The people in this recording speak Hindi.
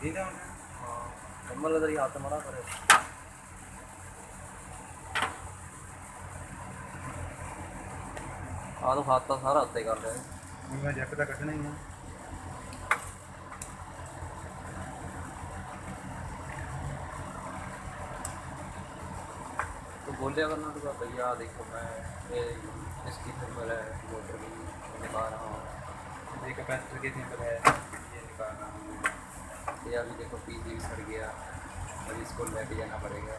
ठीक है हाँ कमल इधर ही हाथ मड़ा करे ਆ ਤਾਂ ਹੱਥ ਤਾਂ ਸਾਰਾ ਹੱਥੇ ਕਰ ਲਿਆ ਹੁਣ ਮੈਂ ਜੈਕ ਤਾਂ ਕੱਢਣਾ ਹੀ ਆ तो बोलिया करना तो भैया देखो मैं ये इसकी फिर है मोटर की निभा रहा हूँ ये कैपेसिटर की थी है ये निकालना तो अभी देखो पीजी भी सड़ गया अभी इसको लेके जाना पड़ेगा।